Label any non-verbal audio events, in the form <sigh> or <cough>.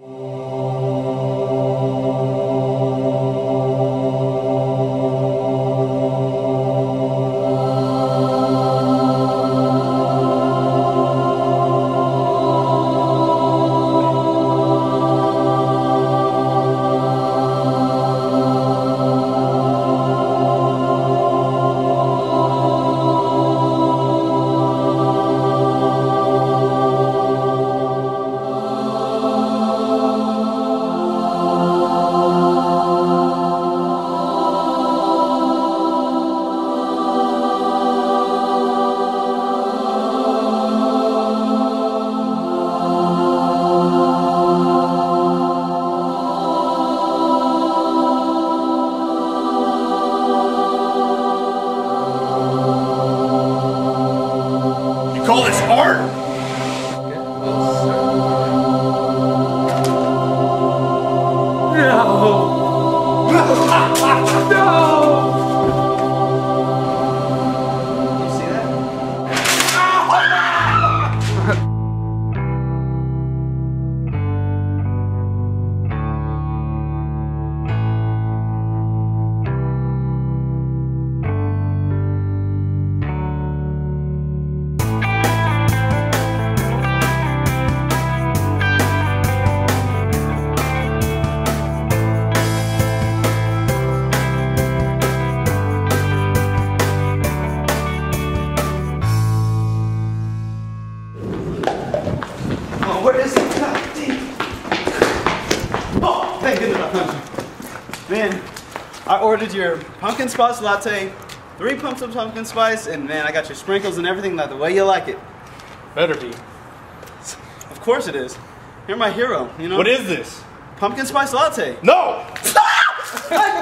Oh. You call this art? Thank goodness I found you. Man, I ordered your pumpkin spice latte, three pumps of pumpkin spice, and man, I got your sprinkles and everything like the way you like it. Better be. Of course it is. You're my hero, you know? What is this? Pumpkin spice latte. No! <laughs>